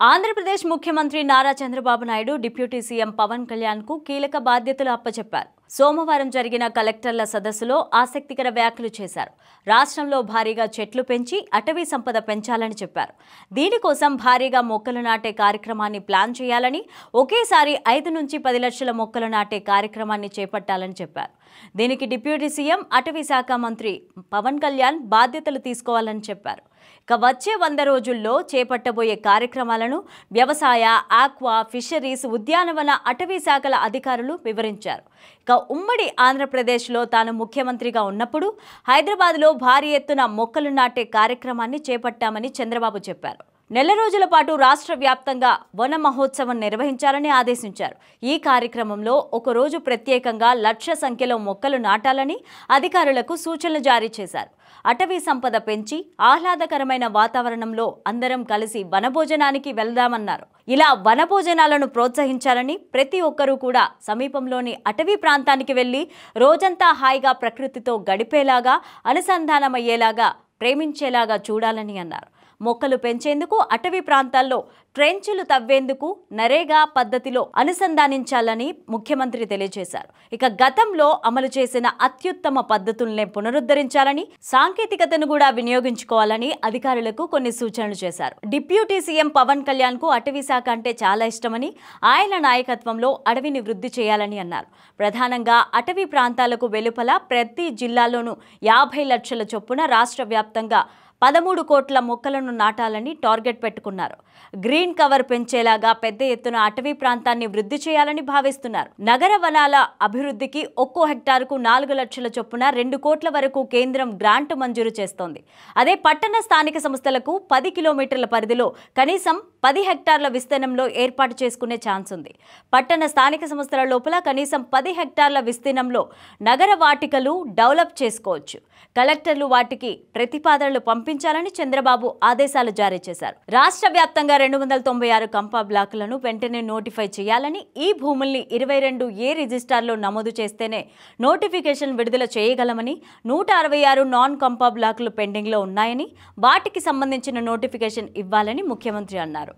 ఆంధ్రప్రదేశ్ ముఖ్యమంత్రి Nara Chandrababu Naidu deputy CM Pawan కళ్యాణ్కు కీలక బాధ్యతలు అప్పచెప్పారు సోమవారం జరిగిన కలెక్టర్ల సదస్సులో ఆసక్తికర వ్యాఖ్యలు చేశారు. రాష్ట్రంలో భారీగా చెట్లు పెంచి అటవీ సంపద పెంచాలని చెప్పారు. దీనికోసం భారీగా మొక్కలు నాటే కార్యక్రమాన్ని ప్లాన్ చేయాలని ఒకేసారి ఐదు నుంచి పది లక్షల మొక్కలు నాటే కార్యక్రమాన్ని చేపట్టాలని చెప్పారు. దీనికి డిప్యూటీ సీఎం అటవీ శాఖ మంత్రి పవన్ కళ్యాణ్ బాధ్యతలు తీసుకోవాలని చెప్పారు. ఇక వచ్చే వంద రోజుల్లో చేపట్టబోయే కార్యక్రమాలను వ్యవసాయ ఆక్వా ఫిషరీస్ ఉద్యానవన అటవీ శాఖల అధికారులు వివరించారు. ఇక ఉమ్మడి ఆంధ్రప్రదేశ్లో తాను ముఖ్యమంత్రిగా ఉన్నప్పుడు హైదరాబాద్లో భారీ ఎత్తున మొక్కలు నాటే కార్యక్రమాన్ని చేపట్టామని చంద్రబాబు చెప్పారు. నెల రోజుల పాటు రాష్ట్ర వ్యాప్తంగా వన మహోత్సవం నిర్వహించాలని ఆదేశించారు. ఈ కార్యక్రమంలో ఒకరోజు ప్రత్యేకంగా లక్ష సంఖ్యలో మొక్కలు నాటాలని అధికారులకు సూచనలు జారీ చేశారు. అటవీ సంపద పెంచి ఆహ్లాదకరమైన వాతావరణంలో అందరం కలిసి వనభోజనానికి వెళ్దామన్నారు. ఇలా వనభోజనాలను ప్రోత్సహించాలని ప్రతి ఒక్కరూ కూడా సమీపంలోని అటవీ ప్రాంతానికి వెళ్ళి రోజంతా హాయిగా ప్రకృతితో గడిపేలాగా అనుసంధానమయ్యేలాగా ప్రేమించేలాగా చూడాలని అన్నారు. మొక్కలు పెంచేందుకు అటవీ ప్రాంతాల్లో ట్రెంచులు తవ్వేందుకు నరేగా పద్ధతిలో అనుసంధానించాలని ముఖ్యమంత్రి తెలియజేశారు. ఇక గతంలో అమలు చేసిన అత్యుత్తమ పద్ధతుల్నే పునరుద్ధరించాలని సాంకేతికతను కూడా వినియోగించుకోవాలని అధికారులకు కొన్ని సూచనలు చేశారు. డిప్యూటీ సీఎం పవన్ కళ్యాణ్కు అటవీ శాఖ అంటే చాలా ఇష్టమని ఆయన నాయకత్వంలో అడవిని వృద్ధి చేయాలని అన్నారు. ప్రధానంగా అటవీ ప్రాంతాలకు వెలుపల ప్రతి జిల్లాలోనూ యాభై లక్షల చొప్పున రాష్ట్ర వ్యాప్తంగా పదమూడు కోట్ల మొక్కలను నాటాలని టార్గెట్ పెట్టుకున్నారు. గ్రీన్ కవర్ పెంచేలాగా పెద్ద ఎత్తున అటవీ ప్రాంతాన్ని వృద్ధి చేయాలని భావిస్తున్నారు. నగర వనాల అభివృద్ధికి ఒక్కో హెక్టార్కు నాలుగు లక్షల చొప్పున రెండు కోట్ల వరకు కేంద్రం గ్రాంట్ మంజూరు చేస్తోంది. అదే పట్టణ స్థానిక సంస్థలకు పది కిలోమీటర్ల పరిధిలో కనీసం పది హెక్టార్ల విస్తీర్ణంలో ఏర్పాటు చేసుకునే ఛాన్స్ ఉంది. పట్టణ స్థానిక సంస్థల లోపల కనీసం పది హెక్టార్ల విస్తీర్ణంలో నగర వాటికలు డెవలప్ చేసుకోవచ్చు. కలెక్టర్లు వాటికి ప్రతిపాదనలు పంపి పంపించాలని చంద్రబాబు ఆదేశాలు జారీ చేశారు. రాష్ట్ర వ్యాప్తంగా రెండు వందల తొంభై ఆరు కంపా బ్లాకులను వెంటనే నోటిఫై చేయాలని ఈ భూముల్ని ఇరవై రెండు ఏ రిజిస్టార్లో నమోదు చేస్తేనే నోటిఫికేషన్ విడుదల చేయగలమని నూట అరవై ఆరు నాన్ కంపా బ్లాకులు పెండింగ్లో ఉన్నాయని వాటికి సంబంధించిన నోటిఫికేషన్ ఇవ్వాలని ముఖ్యమంత్రి అన్నారు.